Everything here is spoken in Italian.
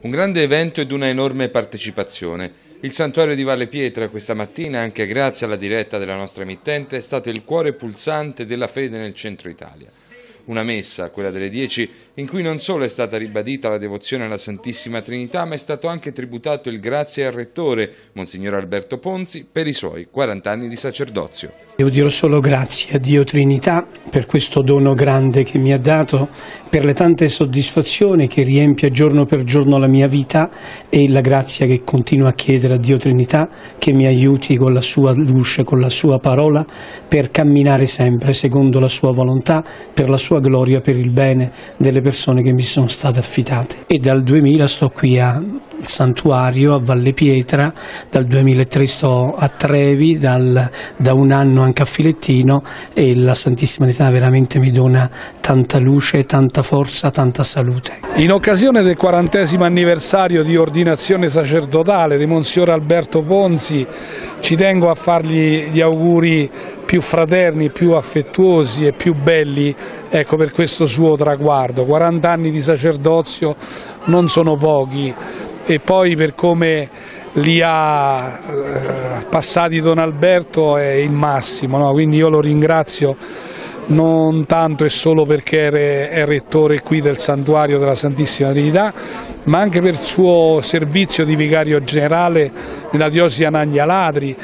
Un grande evento ed una enorme partecipazione. Il santuario di Valle Pietra questa mattina, anche grazie alla diretta della nostra emittente, è stato il cuore pulsante della fede nel centro Italia. Una messa, quella delle 10, in cui non solo è stata ribadita la devozione alla Santissima Trinità, ma è stato anche tributato il grazie al Rettore, Monsignor Alberto Ponzi, per i suoi 40 anni di sacerdozio. Devo dire solo grazie a Dio Trinità per questo dono grande che mi ha dato, per le tante soddisfazioni che riempie giorno per giorno la mia vita e la grazia che continuo a chiedere a Dio Trinità che mi aiuti con la sua luce, con la sua parola per camminare sempre secondo la sua volontà, per la sua gloria per il bene delle persone che mi sono state affidate. E dal 2000 sto qui santuario a Valle Pietra, dal 2003 sto a Trevi, dal, da un anno anche a Filettino e la Santissima Trinità veramente mi dona tanta luce, tanta forza, tanta salute. In occasione del quarantesimo anniversario di ordinazione sacerdotale di Monsignor Alberto Ponzi ci tengo a fargli gli auguri più fraterni, più affettuosi e più belli ecco, per questo suo traguardo. 40 anni di sacerdozio non sono pochi e poi per come li ha eh, passati Don Alberto è il massimo, no? quindi io lo ringrazio non tanto e solo perché è rettore qui del santuario della Santissima Trinità, ma anche per il suo servizio di vicario generale nella diocesi Anaglia Ladri.